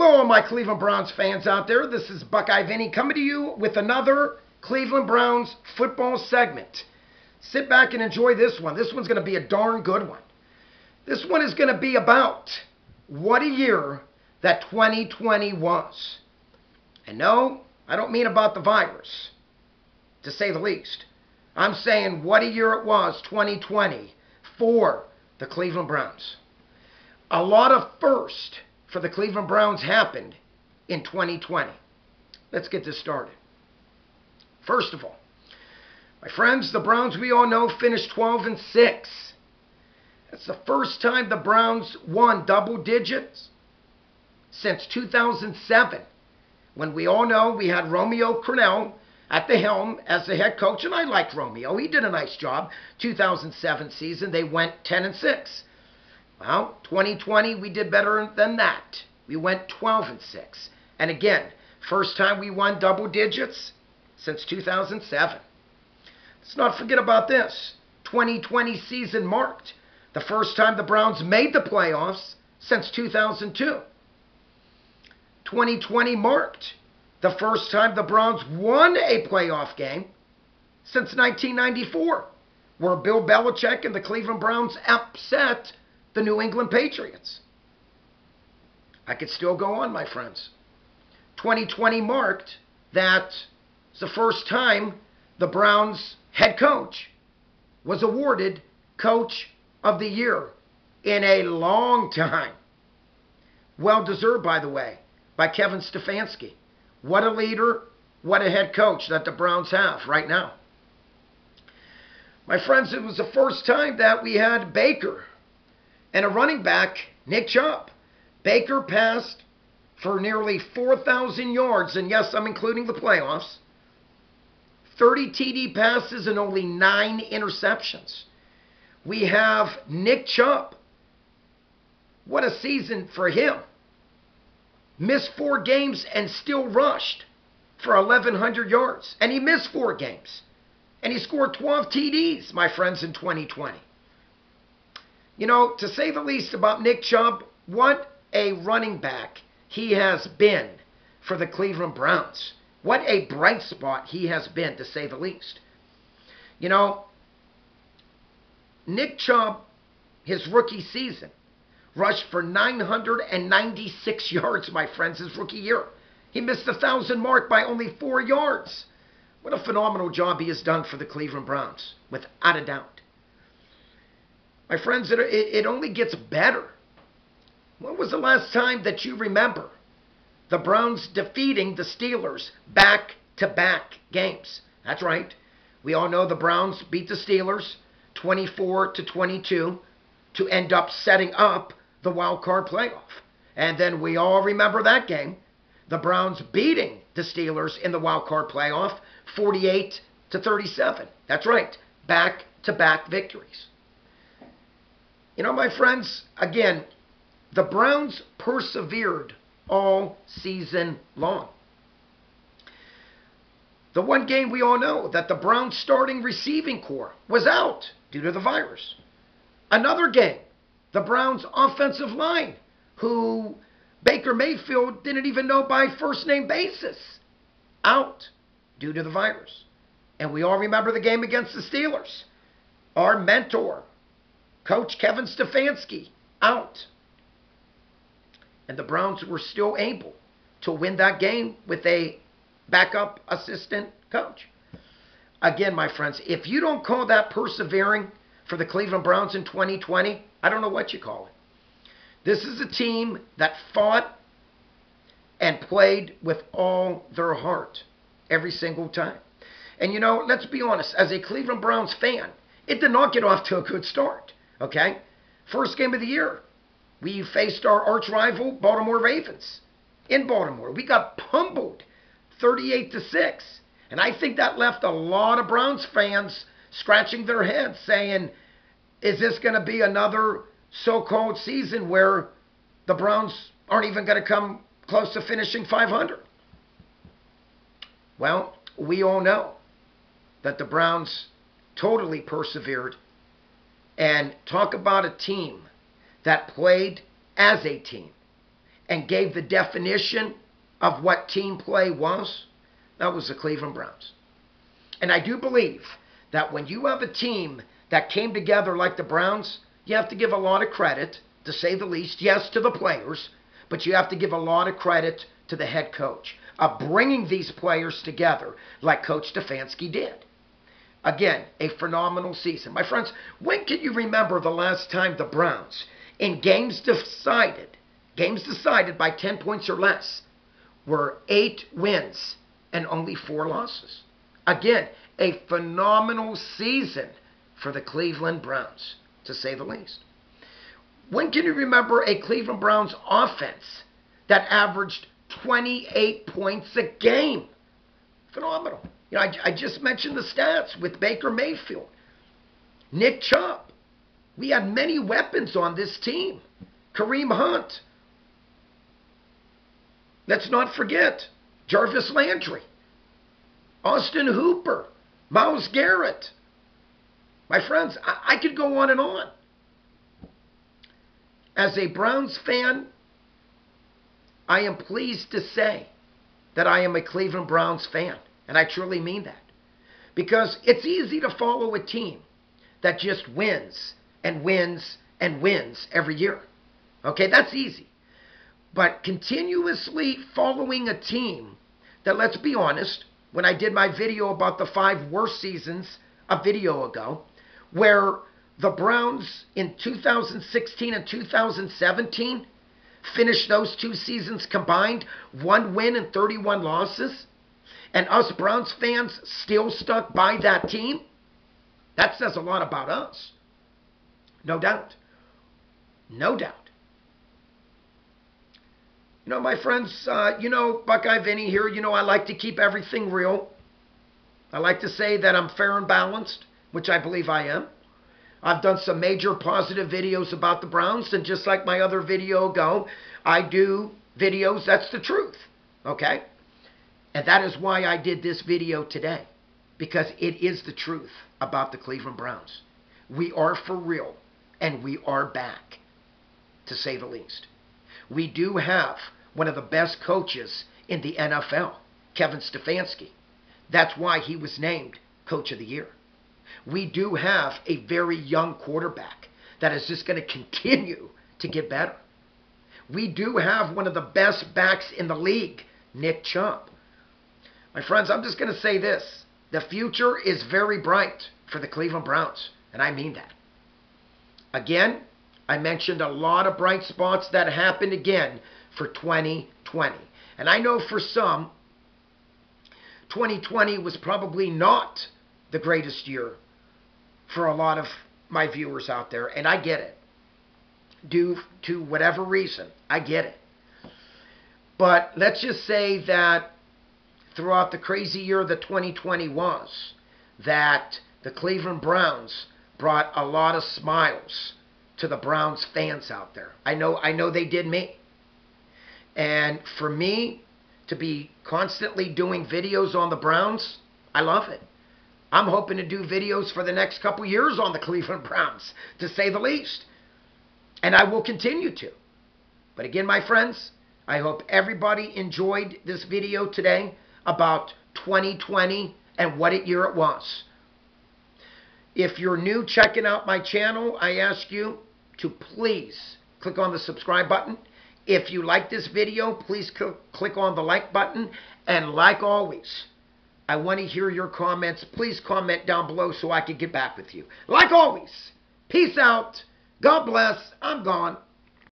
Hello, my Cleveland Browns fans out there. This is Buckeye Vinnie coming to you with another Cleveland Browns football segment. Sit back and enjoy this one. This one's going to be a darn good one. This one is going to be about what a year that 2020 was. And no, I don't mean about the virus, to say the least. I'm saying what a year it was, 2020, for the Cleveland Browns. A lot of first for the Cleveland Browns happened in 2020. Let's get this started. First of all, my friends, the Browns we all know finished 12 and 6. That's the first time the Browns won double digits since 2007, when we all know we had Romeo Crennel at the helm as the head coach, and I liked Romeo. He did a nice job. 2007 season, they went 10 and 6. Well, 2020 we did better than that. We went 12 and 6. And again, first time we won double digits since 2007. Let's not forget about this. 2020 season marked the first time the Browns made the playoffs since 2002. 2020 marked the first time the Browns won a playoff game since 1994, where Bill Belichick and the Cleveland Browns upset the New England Patriots. I could still go on, my friends. 2020 marked that it's the first time the Browns head coach was awarded Coach of the Year in a long time. Well deserved, by the way, by Kevin Stefanski. What a leader, what a head coach that the Browns have right now. My friends, it was the first time that we had Baker and a running back, Nick Chubb. Baker passed for nearly 4,000 yards, and yes, I'm including the playoffs. 30 TD passes and only nine interceptions. We have Nick Chubb. What a season for him. Missed four games and still rushed for 1,100 yards. And he missed four games. And he scored 12 TDs, my friends, in 2020. You know, to say the least about Nick Chubb, what a running back he has been for the Cleveland Browns. What a bright spot he has been, to say the least. You know, Nick Chubb, his rookie season, rushed for 996 yards, my friends, his rookie year. He missed the 1,000 mark by only four yards. What a phenomenal job he has done for the Cleveland Browns, without a doubt. My friends, it, it only gets better. When was the last time that you remember the Browns defeating the Steelers back to back games? That's right. We all know the Browns beat the Steelers 24 to 22 to end up setting up the wild card playoff. And then we all remember that game. The Browns beating the Steelers in the wild card playoff 48 to 37. That's right. Back to back victories. You know, my friends, again, the Browns persevered all season long. The one game we all know that the Browns starting receiving corps was out due to the virus. Another game, the Browns offensive line, who Baker Mayfield didn't even know by first name basis, out due to the virus. And we all remember the game against the Steelers. Our mentor, Coach Kevin Stefanski out. And the Browns were still able to win that game with a backup assistant coach. Again, my friends, if you don't call that persevering for the Cleveland Browns in 2020, I don't know what you call it. This is a team that fought and played with all their heart every single time. And you know, let's be honest, as a Cleveland Browns fan, it did not get off to a good start. Okay? First game of the year, we faced our arch rival, Baltimore Ravens, in Baltimore. We got pummeled 38 to 6. And I think that left a lot of Browns fans scratching their heads saying, is this going to be another so called season where the Browns aren't even going to come close to finishing 500? Well, we all know that the Browns totally persevered and talk about a team that played as a team and gave the definition of what team play was, that was the Cleveland Browns. And I do believe that when you have a team that came together like the Browns, you have to give a lot of credit, to say the least, yes, to the players, but you have to give a lot of credit to the head coach of bringing these players together like Coach Stefanski did. Again, a phenomenal season. My friends, when can you remember the last time the Browns, in games decided, games decided by 10 points or less, were eight wins and only four losses? Again, a phenomenal season for the Cleveland Browns, to say the least. When can you remember a Cleveland Browns offense that averaged 28 points a game? Phenomenal. You know, I, I just mentioned the stats with Baker Mayfield, Nick Chubb. We had many weapons on this team. Kareem Hunt. Let's not forget Jarvis Landry, Austin Hooper, Myles Garrett. My friends, I, I could go on and on. As a Browns fan, I am pleased to say that I am a Cleveland Browns fan. And I truly mean that. Because it's easy to follow a team that just wins and wins and wins every year. Okay, that's easy. But continuously following a team that, let's be honest, when I did my video about the five worst seasons a video ago, where the Browns in 2016 and 2017 finished those two seasons combined, one win and 31 losses, and us Browns fans still stuck by that team, that says a lot about us. No doubt. No doubt. You know, my friends, uh, you know, Buckeye Vinnie here, you know, I like to keep everything real. I like to say that I'm fair and balanced, which I believe I am. I've done some major positive videos about the Browns, and just like my other video ago, I do videos, that's the truth. Okay? And that is why I did this video today. Because it is the truth about the Cleveland Browns. We are for real, and we are back, to say the least. We do have one of the best coaches in the NFL, Kevin Stefanski. That's why he was named Coach of the Year. We do have a very young quarterback that is just going to continue to get better. We do have one of the best backs in the league, Nick Chubb. My friends, I'm just going to say this. The future is very bright for the Cleveland Browns, and I mean that. Again, I mentioned a lot of bright spots that happened again for 2020. And I know for some, 2020 was probably not the greatest year for a lot of my viewers out there, and I get it. Due to whatever reason, I get it. But let's just say that throughout the crazy year that 2020 was, that the Cleveland Browns brought a lot of smiles to the Browns fans out there. I know I know they did me. And for me to be constantly doing videos on the Browns, I love it. I'm hoping to do videos for the next couple years on the Cleveland Browns, to say the least. And I will continue to. But again, my friends, I hope everybody enjoyed this video today about 2020 and what a year it was. If you're new checking out my channel, I ask you to please click on the subscribe button. If you like this video, please cl click on the like button. And like always, I want to hear your comments. Please comment down below so I can get back with you. Like always, peace out. God bless. I'm gone.